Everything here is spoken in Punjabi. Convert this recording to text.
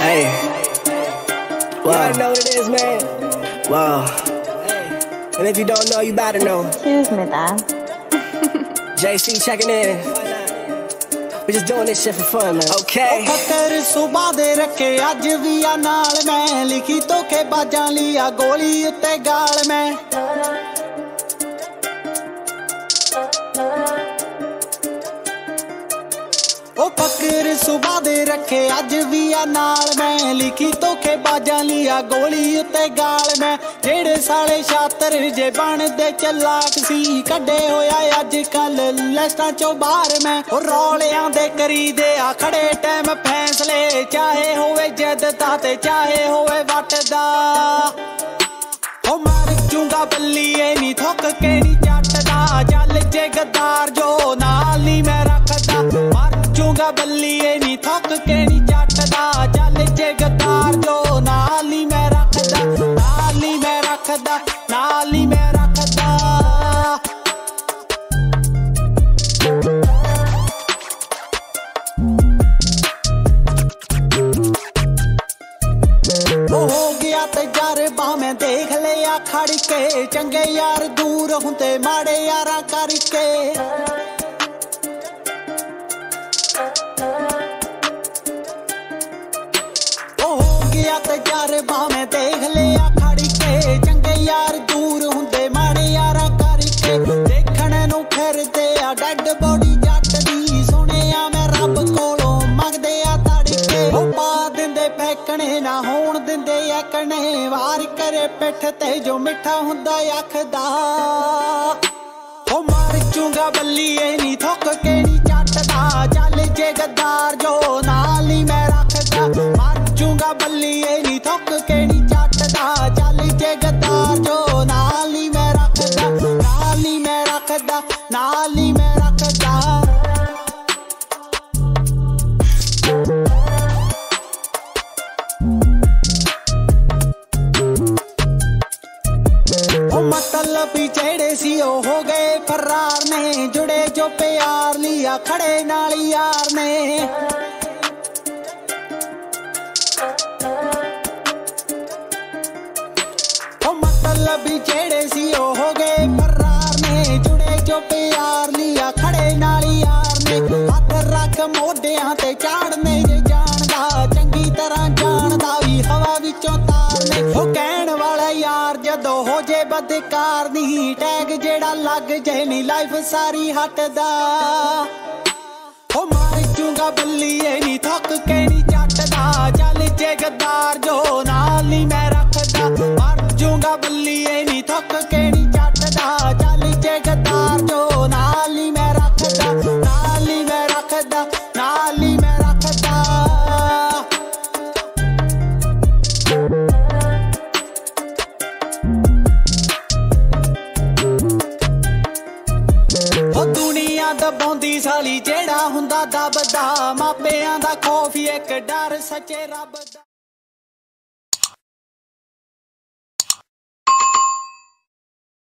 Hey. You already know what it is, man. Wow. And if you don't know, you about to know. Excuse me, Dad. JC checking in. We're just doing this shit for fun, man. Okay. ਫਕਰ ਸੁਬਾ ਦੇ ਰੱਖੇ ਅੱਜ ਵੀ ਆ ਨਾਲ ਮੈਂ ਲਿਖੀ ਧੋਖੇ ਬਾਜਾਂ ਲਈ ਆ ਗੋਲੀ ਉੱਤੇ ਗਾਲ ਮੈਂ ਉਹ ਫਕਰ ਸੁਬਾ ਦੇ ਰੱਖੇ, ਅੱਜ ਵੀ ਆ ਨਾਲ ਮੈਂ। ਲਿਖੀ ਧੋਖੇ ਬਾਜਾਂ ਲਈ ਗੋਲੀ ਉੱਤੇ ਗਾਲ ਮੈਂ। ਜਿਹੜੇ ਸਾਲੇ ਛਾਤਰ ਜੇ ਬਣਦੇ ਚਲਾਕ ਸੀ, ਕੱਢੇ ਹੋਇਆ ਅੱਜ ਕੱਲ। ਲੈਸਟਾਂ ਚੋਂ ਬਾਹਰ ਮੈਂ। ਉਹ ਰੌਲਿਆਂ ਦੇ ਕਰੀਦੇ ਆ ਖੜੇ ਟਾਈਮ ਫੈਸਲੇ, ਚਾਹੇ ਹੋਵੇ ਜਿੱਦ ਦਾ ਤੇ ਚਾਹੇ ਹੋਵੇ ਵੱਟਦਾ ਉਹ ਮਾਰ ਜੂੰਗਾ ਬੱਲੀਏ ਨਹੀਂ ਥੁੱਕ ਕੇ ਨਹੀਂ ਖੜ ਕੇ ਚੰਗੇ ਯਾਰ ਦੂਰ ਹੁੰਦੇ ਮਾੜੇ ਯਾਰਾਂ ਕਰਕੇ। ਵਾਰ ਕਰੇ ਪਿੱਠ ਤੇ ਜੋ ਮਿੱਠਾ ਹੁੰਦਾ ਅੱਖਦਾ ਉਹ ਮਾਰ ਚੂੰਗਾ ਬੱਲੀਏ ਨਹੀਂ ਥੁੱਕ ਕੇ ਨਹੀਂ ਚੱਟਦਾ। ਚੱਲ ਜੇ ਗੱਦਾਰ ਜੋ ਨਾਲ ਹੀ ਮੈਂ ਰੱਖਦਾ। ਮਾਰ ਚੂੰਗਾ ਬੱਲੀਏ ਨਹੀਂ ਥੁੱਕ ਕੇ ਨਹੀਂ ਚੱਟਦਾ। ਚੱਲ ਜੇ ਗੱਦਾਰ ਜੋ ਨਾਲ ਹੀ ਮੈਂ ਰੱਖਦਾ। ਨਾਲ ਹੀ ਮੈਂ ਰੱਖਦਾ, ਨਾਲ ਹੀ ਜਿਹੜੇ ਸੀ ਉਹ ਹੋ ਗਏ ਫਰਾਰ ਨੇ, ਜੁੜੇ ਜੋ ਪਿਆਰ ਲਿਆ, ਖੜੇ ਨਾਲ ਯਾਰ ਨੇ। ਉਹ ਮਤਲਬ ਜਿਹੜੇ ਸੀ ਉਹ ਹੋ ਗਏ ਫਰਾਰ ਨੇ, ਜੁੜੇ ਜੋ ਪਿਆਰ ਲਿਆ, ਖੜੇ ਨਾਲ ਯਾਰ ਨੇ। ਹੱਥ ਰੱਖ ਮੋਢਿਆਂ ਤੇ ਚਾੜਨੇ ਜਦੋਂ ਹੋ ਜੇ ਬਦਕਾਰ ਨਹੀਂ ਟੈਗ ਜਿਹੜਾ ਲੱਗ ਜੇ ਨਹੀਂ ਲਾਈਫ ਸਾਰੀ ਹਟਦਾ। ਦਬਾਉਂਦੀ ਸਾਲੀ ਜਿਹੜਾ ਹੁੰਦਾ ਦਬਦਾ। ਮਾਪਿਆਂ ਦਾ ਖੌਫ ਇੱਕ ਡਰ ਸੱਚੇ ਰੱਬ ਦਾ।